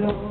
No.